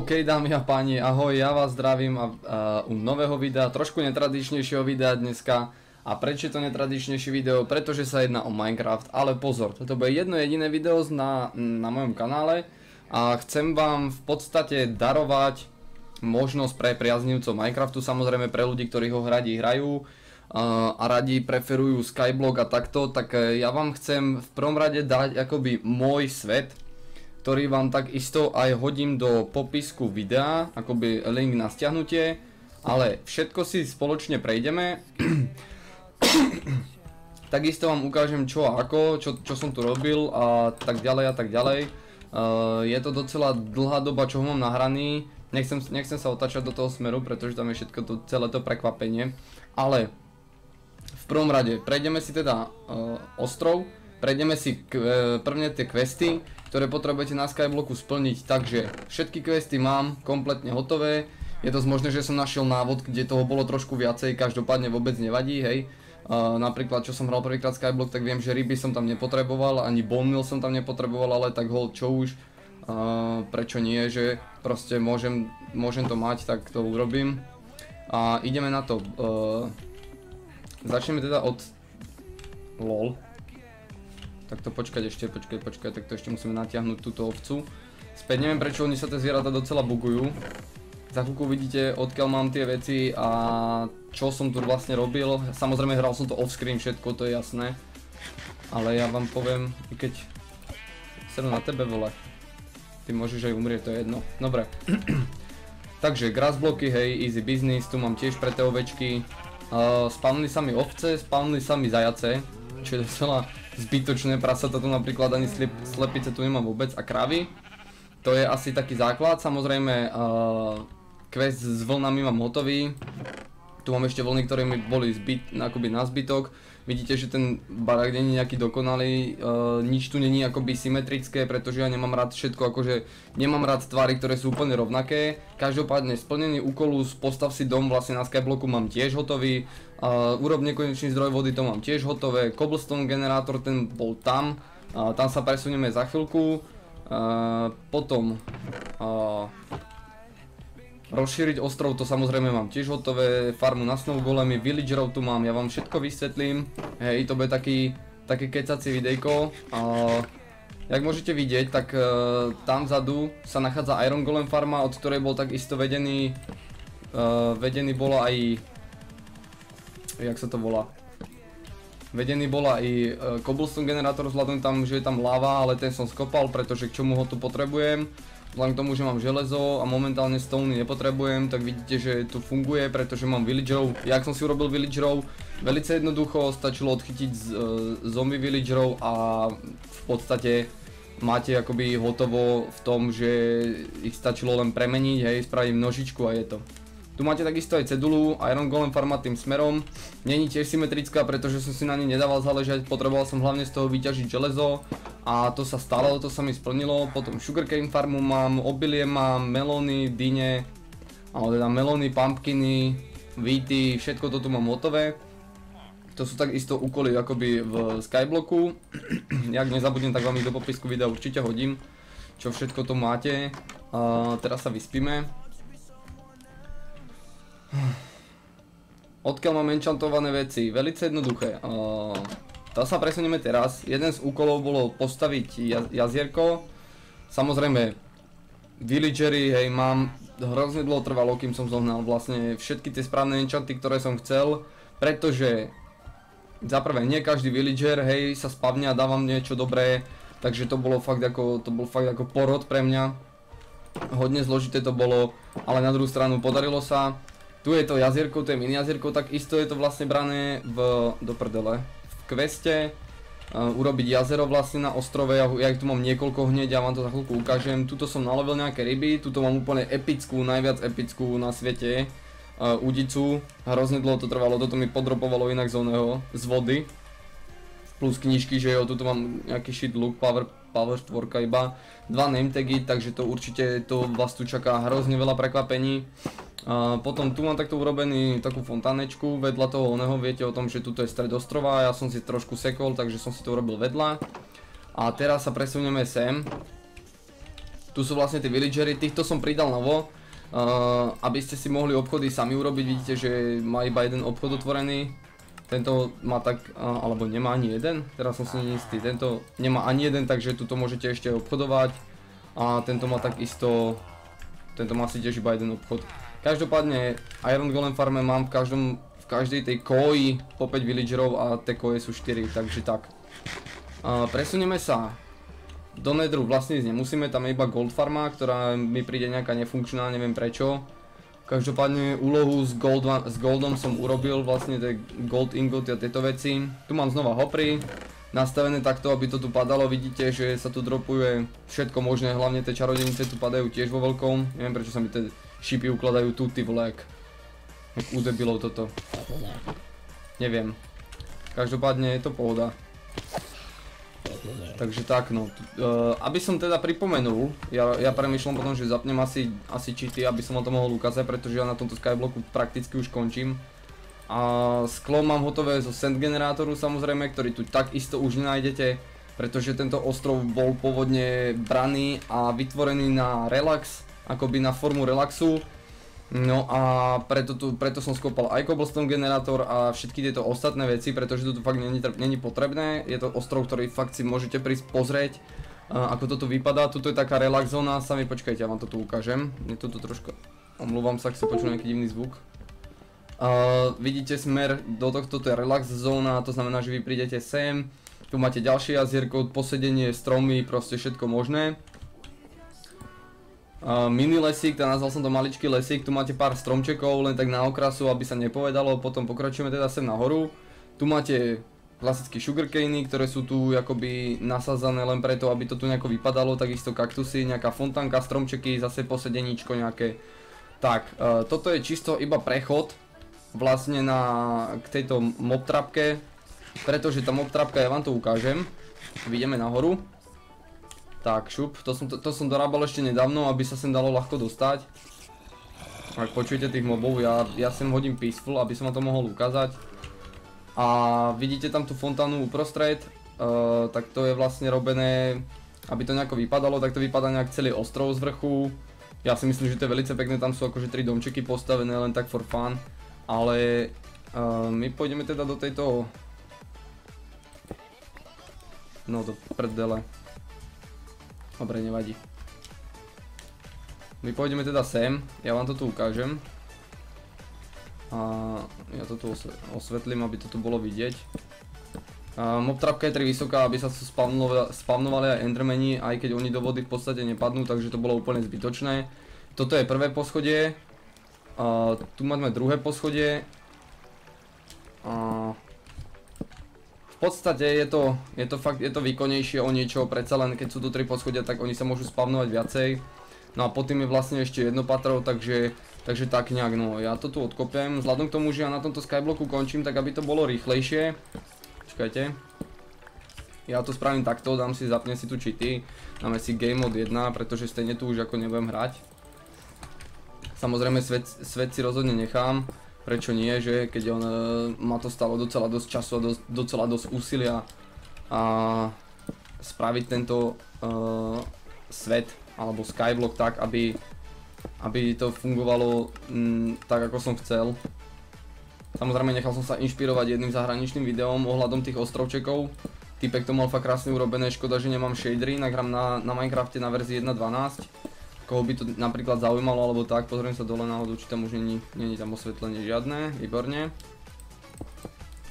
OK dámy a páni, ahoj, ja vás zdravím a, a, u nového videa, trošku netradičnejšieho videa dneska. A prečo je to netradičnejšie video? Pretože sa jedná o Minecraft, ale pozor, toto bude jedno jediné video na, na mojom kanále a chcem vám v podstate darovať možnosť pre priaznivcov Minecraftu, samozrejme pre ľudí, ktorí ho radi hrajú a, radi preferujú Skyblock a takto, tak e, ja vám chcem v prvom rade dať akoby môj svet, ktorý vám takisto aj hodím do popisku videa, akoby link na stiahnutie, ale všetko si spoločne prejdeme. Takisto vám ukážem čo a ako, čo, som tu robil a tak ďalej a tak ďalej. Uh, je to docela dlhá doba, čo mám nahraný. Nechcem, nechcem sa otačať do toho smeru, pretože tam je všetko to, celé to prekvapenie. Ale v prvom rade prejdeme si teda uh, ostrov, prejdeme si k, uh, prvne tie questy, ktoré potrebujete na Skyblocku splniť, takže všetky questy mám kompletne hotové, je to možné, že som našiel návod, kde toho bolo trošku viacej, každopádne vôbec nevadí, hej. Napríklad, čo som hral prvýkrát Skyblock, tak viem, že ryby som tam nepotreboval, ani bone mill som tam nepotreboval, ale tak ho čo už, prečo nie, že proste môžem, to mať, tak to urobím. A ideme na to. Uh, začneme teda od LOL. Tak to počkať ešte, počkať, počkať, tak to ešte musíme natiahnuť túto ovcu. Späť neviem prečo oni sa tie zvieratá docela bugujú. Za chvíľku vidíte odkiaľ mám tie veci a čo som tu vlastne robil. Samozrejme hral som to offscreen všetko, to je jasné. Ale ja vám poviem, i keď sedem na tebe vole. Ty môžeš aj umrieť, to je jedno. Dobre. Takže grassbloky, hej, easy business, tu mám tiež pre tie ovečky. Uh, sa mi ovce, spavnili sa mi zajace, čo je docela zbytočné, prasata tu napríklad ani slep, slepice tu nemám vôbec a kravy. To je asi taký základ, samozrejme uh, quest s vlnami mám hotový. Tu mám ešte vlny, ktoré mi boli zbyt, akoby na zbytok. Vidíte, že ten barák není nejaký dokonalý, uh, nič tu není akoby symetrické, pretože ja nemám rád všetko, akože nemám rád tvary, ktoré sú úplne rovnaké. Každopádne splnený úkolu z postav si dom vlastne na Skyblocku mám tiež hotový. Uh, urob nekonečný zdroj vody, to mám tiež hotové. Cobblestone generátor, ten bol tam. Uh, tam sa presunieme za chvíľku. Potom Rozšíriť ostrov, to samozrejme mám tiež hotové, farmu na snow golemy, villagerov tu mám, ja vám všetko vysvetlím. Hej, to bude taký, také kecací videjko. A, jak môžete vidieť, tak uh, tam vzadu sa nachádza Iron Golem farma, od ktorej bol takisto vedený, uh, vedený bolo aj, jak sa to volá, Vedený bol aj uh, cobblestone generátor vzhľadom tam, že je tam lava, ale ten som skopal, pretože k čomu ho tu potrebujem vzhľadom k tomu, že mám železo a momentálne stony nepotrebujem, tak vidíte, že tu funguje, pretože mám villagerov. Jak som si urobil villagerov? Velice jednoducho, stačilo odchytiť z, e, zombie villagerov a v podstate máte akoby hotovo v tom, že ich stačilo len premeniť, hej, spraviť množičku a je to. Tu máte takisto aj cedulu, Iron Golem farma tým smerom. Není tiež symetrická, pretože som si na nej nedával záležať, potreboval som hlavne z toho vyťažiť železo. A to sa stalo, to sa mi splnilo. Potom sugarcane farmu mám, obilie mám, melóny, dyne, ale teda melóny, pumpkiny, víty, všetko to tu mám hotové. To sú takisto úkoly akoby v Skyblocku. Jak nezabudnem, tak vám ich do popisku videa určite hodím, čo všetko to máte. Teraz sa vyspíme. Odkiaľ mám enchantované veci? Velice jednoduché. Uh, to sa presunieme teraz. Jeden z úkolov bolo postaviť jaz jazierko. Samozrejme, villagery, hej, mám hrozne dlho trvalo, kým som zohnal vlastne všetky tie správne enchanty, ktoré som chcel, pretože za prvé, nie každý villager, hej, sa spavne a dávam niečo dobré, takže to bolo fakt ako, to bol fakt ako porod pre mňa. Hodne zložité to bolo, ale na druhú stranu podarilo sa. Tu je to jazierko, to je mini jazierko, tak isto je to vlastne brané v, do prdele. V kveste uh, urobiť jazero vlastne na ostrove, ja ich tu mám niekoľko hneď, ja vám to za chvíľku ukážem. Tuto som nalovil nejaké ryby, tuto mám úplne epickú, najviac epickú na svete uh, udicu. Hrozne dlho to trvalo, toto mi podropovalo inak z oného, z vody. Plus knižky, že jo, tuto mám nejaký shit look, power, power 4 iba. Dva name tagy, takže to určite, to vás tu čaká hrozne veľa prekvapení. A potom tu mám takto urobený takú fontánečku vedľa toho oného, viete o tom, že tuto je stred ostrova, ja som si trošku sekol, takže som si to urobil vedľa. A teraz sa presunieme sem. Tu sú vlastne tie villagery, týchto som pridal novo. Aby ste si mohli obchody sami urobiť, vidíte, že má iba jeden obchod otvorený. Tento má tak, alebo nemá ani jeden, teraz som si neistý, tento nemá ani jeden, takže tuto môžete ešte obchodovať. A tento má takisto, tento má si tiež iba jeden obchod. Každopádne Iron Golem farme mám v každom, v každej tej koji po 5 villagerov a tie koje sú 4, takže tak. Presunieme sa do Nedru vlastne ísť nemusíme, tam je iba Gold Farma, ktorá mi príde nejaká nefunkčná, neviem prečo. Každopádne úlohu s, gold, s Goldom som urobil, vlastne tie Gold Ingot a tieto veci. Tu mám znova hopry, nastavené takto, aby to tu padalo, vidíte, že sa tu dropuje všetko možné, hlavne tie čarodenice tu padajú tiež vo veľkom. Neviem prečo sa mi tie šipy ukladajú tu, ty vole, jak, jak toto. Neviem. Každopádne je to pohoda. Takže tak no, uh, aby som teda pripomenul, ja, ja premyšľam potom, že zapnem asi, asi cheaty, aby som o tom mohol ukázať, pretože ja na tomto skyblocku prakticky už končím. A sklo mám hotové zo sand generátoru samozrejme, ktorý tu takisto už nenájdete, pretože tento ostrov bol pôvodne braný a vytvorený na relax, akoby na formu relaxu. No a preto, tu, preto som skopal aj cobblestone generátor a všetky tieto ostatné veci, pretože to tu fakt není, potrebné. Je to ostrov, ktorý fakt si môžete prísť pozrieť, uh, ako toto vypadá. Tuto je taká relax zóna, sami počkajte, ja vám to tu ukážem. Je to tu trošku, omlúvam sa, ak si počujem nejaký divný zvuk. Uh, vidíte smer do tohto, to je relax zóna, to znamená, že vy prídete sem. Tu máte ďalšie jazierko, posedenie, stromy, proste všetko možné mini lesík, teda nazval som to maličký lesík, tu máte pár stromčekov, len tak na okrasu, aby sa nepovedalo, potom pokračujeme teda sem nahoru. Tu máte klasické sugarcany, ktoré sú tu akoby nasazané len preto, aby to tu nejako vypadalo, takisto kaktusy, nejaká fontánka, stromčeky, zase posedeníčko nejaké. Tak, uh, toto je čisto iba prechod vlastne na, k tejto mob trapke, pretože tá mob trapka, ja vám to ukážem. Vidíme nahoru. Tak, šup, to som, to, to som dorábal ešte nedávno, aby sa sem dalo ľahko dostať. Ak počujete tých mobov, ja, ja sem hodím peaceful, aby som vám to mohol ukázať. A vidíte tam tú fontánu uprostred, uh, tak to je vlastne robené, aby to nejako vypadalo, tak to vypadá nejak celý ostrov z vrchu. Ja si myslím, že to je veľmi pekné, tam sú akože tri domčeky postavené len tak for fun. Ale uh, my pôjdeme teda do tejto... No do prdele. Dobre, nevadí. My pôjdeme teda sem, ja vám to tu ukážem. A ja to tu osvetlím, aby to tu bolo vidieť. trapka je tri vysoká, aby sa spavnovali aj endermeni, aj keď oni do vody v podstate nepadnú, takže to bolo úplne zbytočné. Toto je prvé poschodie. A tu máme druhé poschodie. A podstate je to, je to fakt, je to výkonnejšie o niečo, predsa len keď sú tu tri poschodia, tak oni sa môžu spavnovať viacej. No a potom je vlastne ešte jedno patro, takže, takže tak nejak no, ja to tu odkopem, vzhľadom k tomu, že ja na tomto skyblocku končím, tak aby to bolo rýchlejšie. Čakajte. Ja to spravím takto, dám si, zapnem si tu cheaty, dáme si game mode 1, pretože stejne tu už ako nebudem hrať. Samozrejme svet, svet si rozhodne nechám prečo nie, že keď on, uh, ma to stalo docela dosť času a docela dosť úsilia a spraviť tento uh, svet alebo skyblock tak, aby, aby to fungovalo m, tak ako som chcel. Samozrejme nechal som sa inšpirovať jedným zahraničným videom ohľadom tých ostrovčekov. Typek to mal fakt krásne urobené, škoda, že nemám shadery, nahrám na, na Minecrafte na verzii 1.12 koho by to napríklad zaujímalo alebo tak, pozriem sa dole náhodou, či tam už není, tam osvetlenie žiadne, výborne.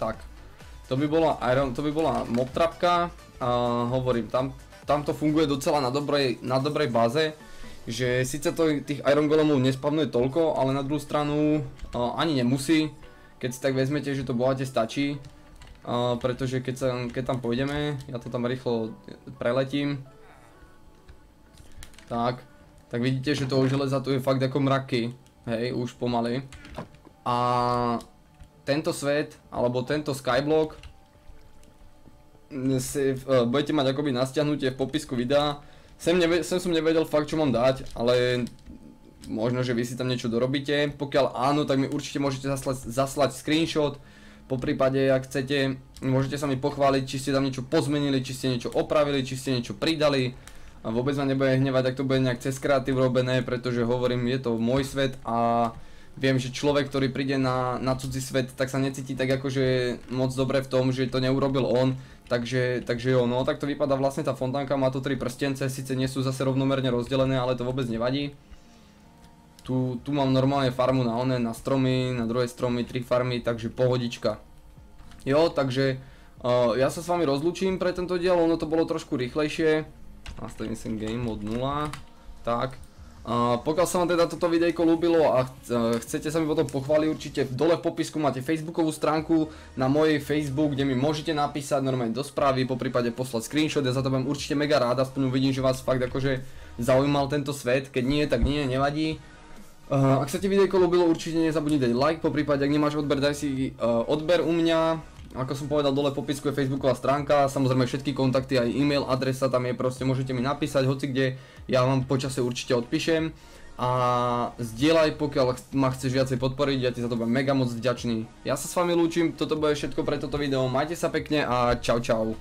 Tak, to by bola, iron, to by bola mob trapka, hovorím, tam, to funguje docela na dobrej, báze, že síce to tých iron golemov nespavnuje toľko, ale na druhú stranu ani nemusí, keď si tak vezmete, že to bohate stačí, pretože keď, sa, keď tam pôjdeme, ja to tam rýchlo preletím, tak, tak vidíte, že toho železa tu je fakt ako mraky, hej, už pomaly. A tento svet, alebo tento skyblock si uh, budete mať akoby na stiahnutie v popisku videa. Sem, neve, sem som nevedel fakt čo mám dať, ale možno, že vy si tam niečo dorobíte. Pokiaľ áno, tak mi určite môžete zaslať, zaslať screenshot. Po prípade, ak chcete, môžete sa mi pochváliť, či ste tam niečo pozmenili, či ste niečo opravili, či ste niečo pridali a vôbec ma nebude hnevať, ak to bude nejak cez kreatív robené, pretože hovorím, je to môj svet a viem, že človek, ktorý príde na, na cudzí svet, tak sa necíti tak akože moc dobre v tom, že to neurobil on, takže, takže jo, no tak to vypadá vlastne tá fontánka, má tu tri prstence, síce nie sú zase rovnomerne rozdelené, ale to vôbec nevadí. Tu, tu mám normálne farmu na one, na stromy, na druhé stromy, tri farmy, takže pohodička. Jo, takže uh, ja sa s vami rozlúčim pre tento diel, ono to bolo trošku rýchlejšie. Nastavím sem game mod 0. Tak. Uh, pokiaľ sa vám teda toto videjko ľúbilo a uh, chcete sa mi potom pochváliť, určite dole v popisku máte facebookovú stránku na mojej Facebook, kde mi môžete napísať normálne do správy, po prípade poslať screenshot, ja za to budem určite mega rád, aspoň uvidím, že vás fakt akože zaujímal tento svet, keď nie, tak nie, nevadí. Uh, ak sa ti videjko ľúbilo, určite nezabudni dať like, po prípade ak nemáš odber, daj si uh, odber u mňa, ako som povedal, dole popisku je facebooková stránka, samozrejme všetky kontakty, aj e-mail, adresa tam je proste, môžete mi napísať hoci kde, ja vám počase určite odpíšem. A zdieľaj, pokiaľ ma chceš viacej podporiť, ja ti za to budem mega moc vďačný. Ja sa s vami lúčim, toto bude všetko pre toto video, majte sa pekne a čau čau.